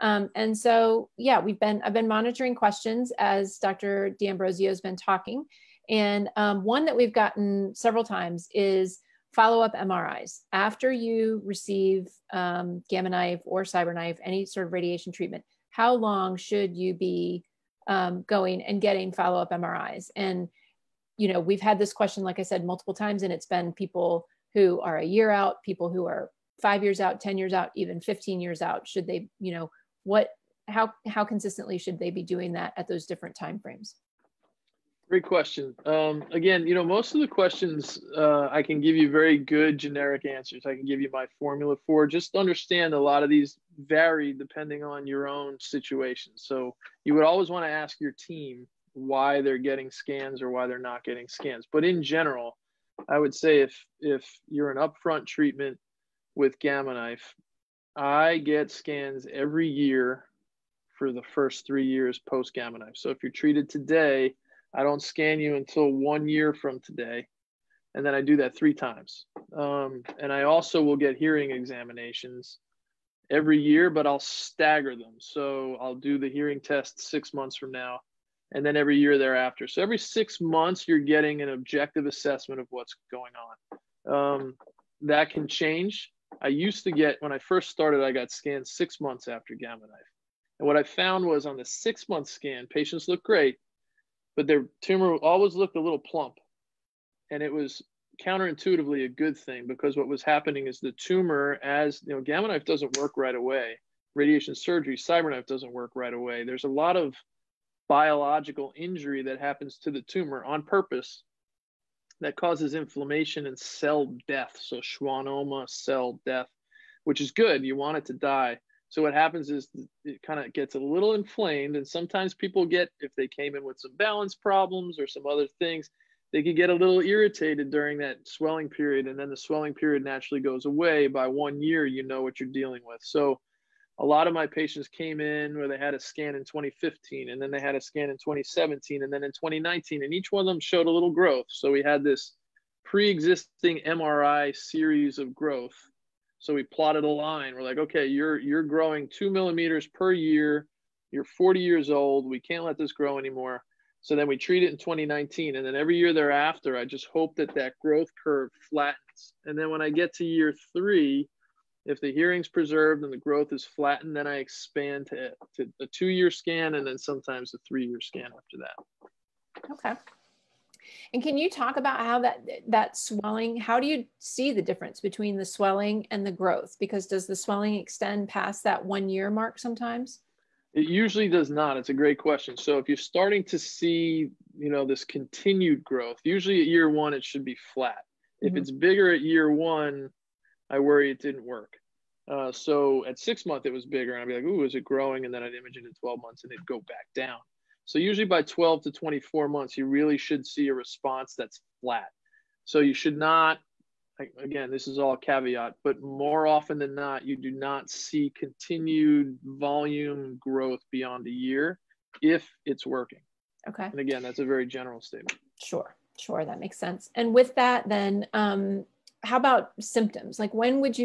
Um, and so, yeah, we've been, I've been monitoring questions as Dr. D'Ambrosio has been talking. And um, one that we've gotten several times is follow-up MRIs. After you receive um, Gamma Knife or CyberKnife, any sort of radiation treatment, how long should you be um, going and getting follow-up MRIs? And, you know, we've had this question, like I said, multiple times, and it's been people who are a year out, people who are five years out, 10 years out, even 15 years out. Should they, you know, what how how consistently should they be doing that at those different time frames? Great question. Um, again you know most of the questions uh, i can give you very good generic answers. I can give you my formula for just understand a lot of these vary depending on your own situation. So you would always want to ask your team why they're getting scans or why they're not getting scans. But in general i would say if if you're an upfront treatment with gamma knife I get scans every year for the first three years post Gamma Knife. So if you're treated today, I don't scan you until one year from today. And then I do that three times. Um, and I also will get hearing examinations every year, but I'll stagger them. So I'll do the hearing test six months from now and then every year thereafter. So every six months, you're getting an objective assessment of what's going on. Um, that can change I used to get, when I first started, I got scanned six months after Gamma Knife. And what I found was on the six month scan, patients looked great, but their tumor always looked a little plump. And it was counterintuitively a good thing because what was happening is the tumor, as you know, Gamma Knife doesn't work right away. Radiation surgery, CyberKnife doesn't work right away. There's a lot of biological injury that happens to the tumor on purpose that causes inflammation and cell death. So schwannoma cell death, which is good. You want it to die. So what happens is it kind of gets a little inflamed, and sometimes people get if they came in with some balance problems or some other things, they could get a little irritated during that swelling period, and then the swelling period naturally goes away. By one year, you know what you're dealing with. So a lot of my patients came in where they had a scan in 2015 and then they had a scan in 2017 and then in 2019 and each one of them showed a little growth. So we had this pre-existing mri series of growth. So we plotted a line. We're like okay you're you're growing two millimeters per year. You're 40 years old. We can't let this grow anymore. So then we treat it in 2019 and then every year thereafter i just hope that that growth curve flattens. And then when i get to year three if the hearing's preserved and the growth is flattened, then I expand to, to a two year scan and then sometimes a three year scan after that. Okay. And can you talk about how that that swelling, how do you see the difference between the swelling and the growth? Because does the swelling extend past that one year mark sometimes? It usually does not. It's a great question. So if you're starting to see, you know, this continued growth, usually at year one, it should be flat. If mm-hmm. it's bigger at year one, I worry it didn't work. Uh, so at six months, it was bigger, and I'd be like, "Ooh, is it growing?" And then I'd image it in 12 months, and it'd go back down. So usually by 12 to 24 months, you really should see a response that's flat. So you should not, again, this is all caveat, but more often than not, you do not see continued volume growth beyond a year if it's working. Okay. And again, that's a very general statement. Sure, sure, that makes sense. And with that, then, um, how about symptoms? Like when would you